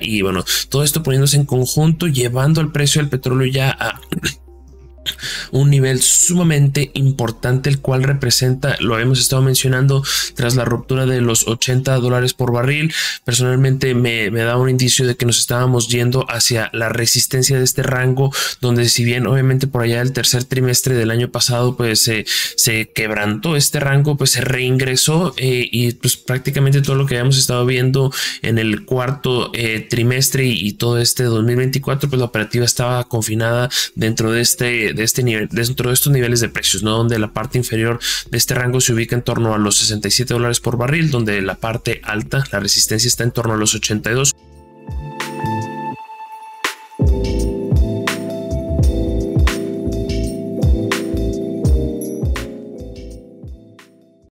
y bueno, todo esto poniéndose en conjunto, llevando el precio del petróleo ya a un nivel sumamente importante, el cual representa, lo hemos estado mencionando, tras la ruptura de los 80 dólares por barril. Personalmente me, da un indicio de que nos estábamos yendo hacia la resistencia de este rango, donde si bien obviamente por allá el tercer trimestre del año pasado, pues se quebrantó este rango, pues se reingresó eh, y pues prácticamente todo lo que habíamos estado viendo en el cuarto eh, trimestre y, todo este 2024, pues la operativa estaba confinada dentro de este de este nivel, dentro de estos niveles de precios, ¿no? Donde la parte inferior de este rango se ubica en torno a los 67 dólares por barril, donde la parte alta, la resistencia está en torno a los 82